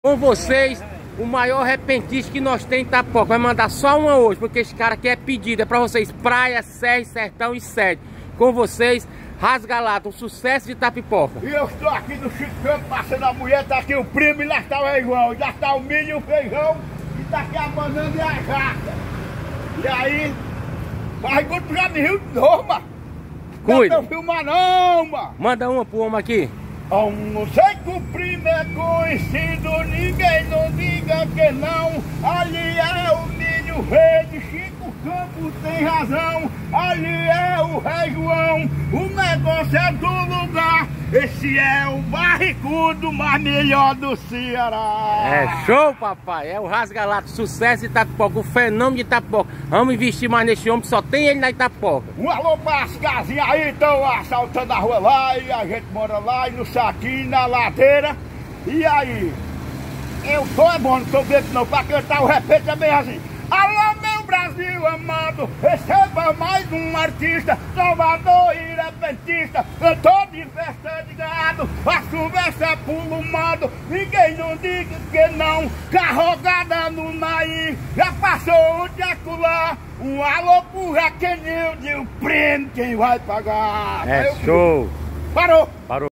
Com vocês, o maior repentista que nós tem em Itapoca. Vai mandar só uma hoje, porque esse cara aqui é pedido. É pra vocês, praia, serra, sertão e sede. Com vocês, Rasgalata, um sucesso de Itapipoca. E eu estou aqui no Chico Campo, passando a mulher, tá aqui o primo, e lá está o feijão, já está o milho e o feijão, e tá aqui a banana e a jaca. E aí, tu já me riu de novo, mano. Cuida. Não filmar não, mano. Manda uma pro homem aqui. Que o primo é conhecido, ninguém não diga que não. Ali é o milho verde, Chico Campos tem razão. Ali é o Rei João, o negócio é do lugar. Esse é o barricudo mais melhor do Ceará. É show, papai. É o Rasgalato, sucesso de Itapipoca, o fenômeno de Itapipoca. Vamos investir mais nesse homem, só tem ele na Itapipoca. Um alô para as casinhas aí, estão assaltando a rua lá, e a gente mora lá, e no saquinho, na ladeira. E aí? Eu tô é bom, não tô vendo não, pra cantar o repente também assim. Alô, meu Brasil amado, receba mais um artista, Salvador e repentista, cantor de festa de gado, a conversa pulo mado, ninguém não diga que não, carrogada no naí, já passou onde acolá, um alô pro Raquenilde, o prêmio quem vai pagar. É show. Parou! Parou.